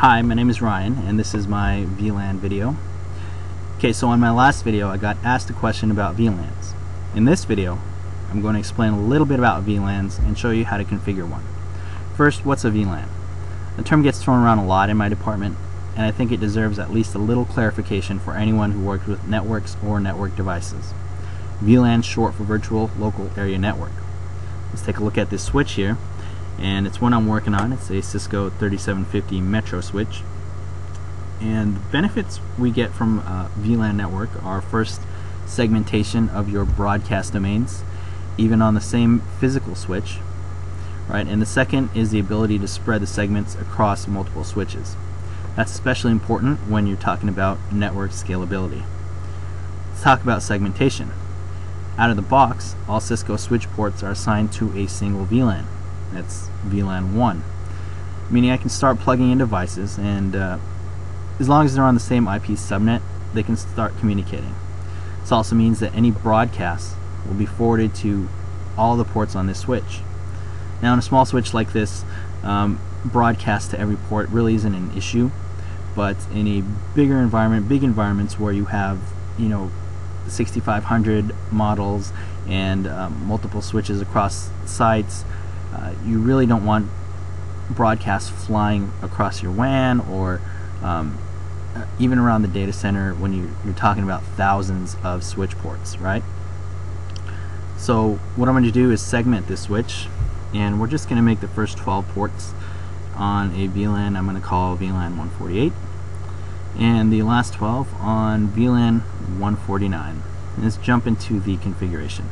Hi, my name is Ryan, and this is my VLAN video. Okay, so on my last video, I got asked a question about VLANs. In this video, I'm going to explain a little bit about VLANs and show you how to configure one. First, what's a VLAN? The term gets thrown around a lot in my department, and I think it deserves at least a little clarification for anyone who works with networks or network devices. VLAN short for Virtual Local Area Network. Let's take a look at this switch here and it's one I'm working on. It's a Cisco 3750 Metro switch. And the benefits we get from a VLAN network are first segmentation of your broadcast domains, even on the same physical switch. Right, and the second is the ability to spread the segments across multiple switches. That's especially important when you're talking about network scalability. Let's talk about segmentation. Out of the box, all Cisco switch ports are assigned to a single VLAN. That's VLAN 1. Meaning I can start plugging in devices and uh, as long as they're on the same IP subnet, they can start communicating. This also means that any broadcasts will be forwarded to all the ports on this switch. Now in a small switch like this, um, broadcast to every port really isn't an issue, but in a bigger environment, big environments where you have, you know, 6500 models and um, multiple switches across sites, uh, you really don't want broadcasts flying across your WAN or um, uh, even around the data center when you, you're talking about thousands of switch ports, right? So what I'm going to do is segment this switch and we're just going to make the first 12 ports on a VLAN I'm going to call VLAN 148 and the last 12 on VLAN 149. let's jump into the configuration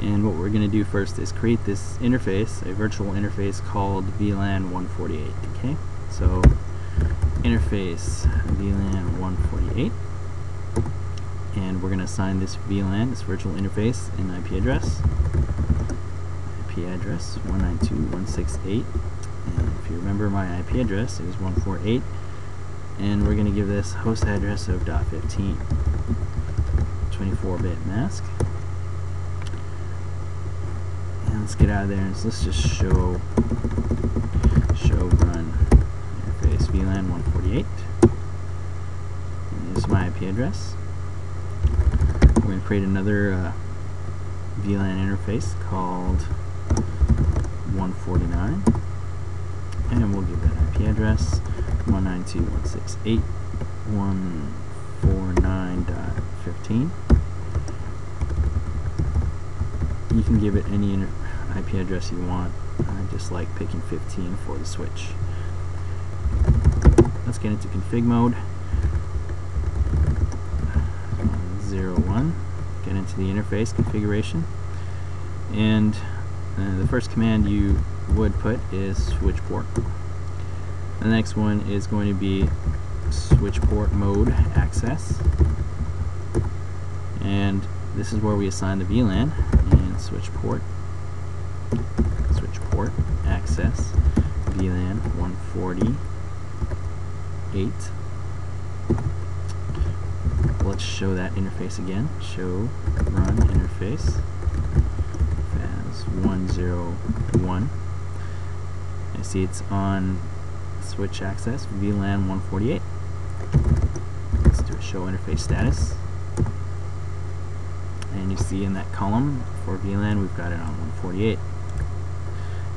and what we're going to do first is create this interface, a virtual interface called VLAN 148. Okay, so interface VLAN 148, and we're going to assign this VLAN, this virtual interface, an IP address. IP address 192.168, and if you remember my IP address, is 148, and we're going to give this host address of .15, 24-bit mask let's get out of there and let's just show show run interface VLAN 148. And this is my IP address. We're going to create another uh, VLAN interface called 149 and we'll give that IP address 192.168.149.15 you can give it any IP address you want. I just like picking 15 for the switch. Let's get into config mode. 01. Get into the interface configuration. And uh, the first command you would put is switch port. The next one is going to be switch port mode access. And this is where we assign the VLAN and switch port switch port, access, VLAN 148. Let's show that interface again. Show run interface as 101. I see it's on switch access VLAN 148. Let's do a show interface status. And you see in that column for VLAN we've got it on 148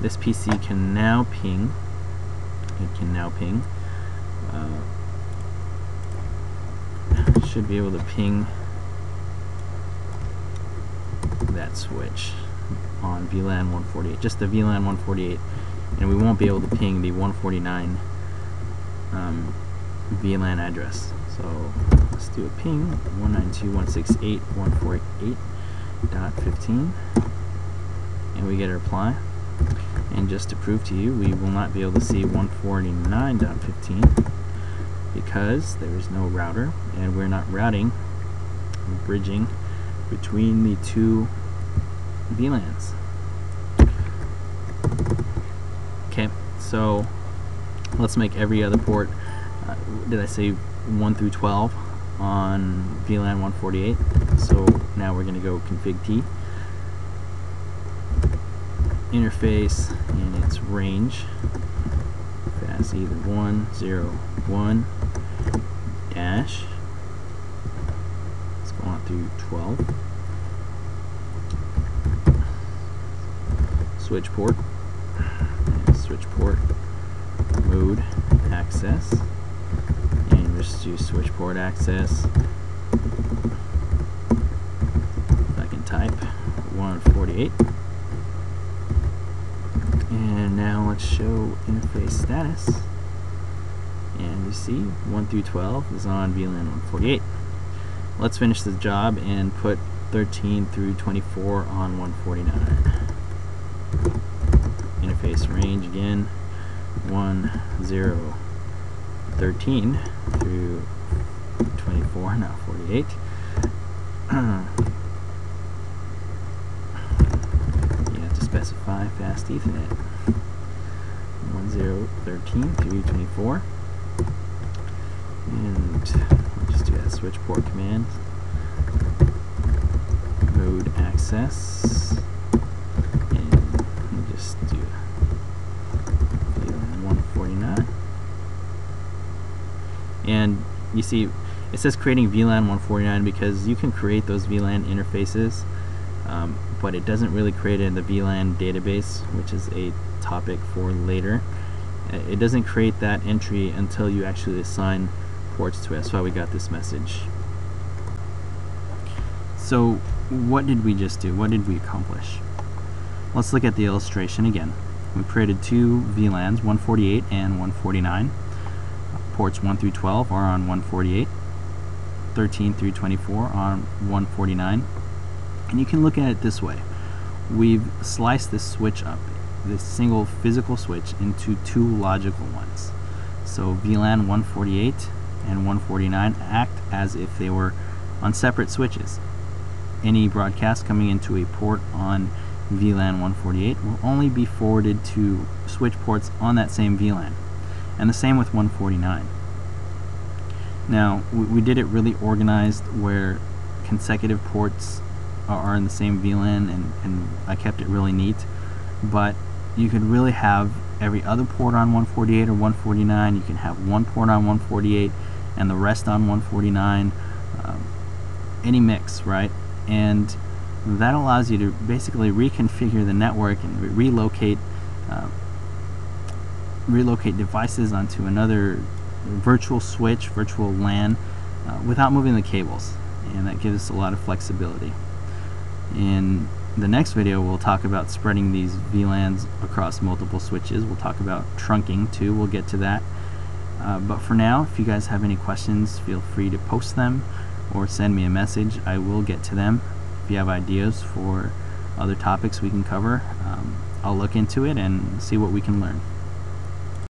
this PC can now ping it can now ping uh, should be able to ping that switch on VLAN 148 just the VLAN 148 and we won't be able to ping the 149 um, VLAN address so let's do a ping. 192.168.148.15 and we get a reply. And just to prove to you we will not be able to see 149.15 because there is no router and we're not routing bridging between the two VLANs. Okay so let's make every other port uh, did I say 1 through 12 on VLAN 148 so now we're gonna go config T. Interface and its range. Is either 1, 0, 1, dash, let's go on through 12, switch port, switch port, mode, access, just do switch port access, I can type, 148, and now let's show interface status. And you see 1 through 12 is on VLAN 148 let's finish the job and put 13 through 24 on 149 interface range again 1 0 13 through 24 now 48 you have to specify fast Ethernet. 1013 through 24. And just do that switch port command. Mode access. And we'll just do VLAN 149. And you see, it says creating VLAN 149 because you can create those VLAN interfaces um, but it doesn't really create it in the VLAN database, which is a topic for later. Uh, it doesn't create that entry until you actually assign ports to it. That's why we got this message. So what did we just do? What did we accomplish? Let's look at the illustration again. We created two VLANs, 148 and 149. Ports 1 through 12 are on 148. 13 through 24 on 149 and you can look at it this way. We've sliced this switch up, this single physical switch, into two logical ones. So VLAN 148 and 149 act as if they were on separate switches. Any broadcast coming into a port on VLAN 148 will only be forwarded to switch ports on that same VLAN. And the same with 149. Now, we, we did it really organized where consecutive ports are in the same VLAN and, and I kept it really neat. But you could really have every other port on 148 or 149 you can have one port on 148 and the rest on 149 um, any mix right? And that allows you to basically reconfigure the network and re relocate uh, relocate devices onto another virtual switch virtual LAN uh, without moving the cables and that gives us a lot of flexibility in the next video we'll talk about spreading these VLANs across multiple switches. We'll talk about trunking too, we'll get to that. Uh, but for now, if you guys have any questions, feel free to post them or send me a message. I will get to them. If you have ideas for other topics we can cover, um, I'll look into it and see what we can learn.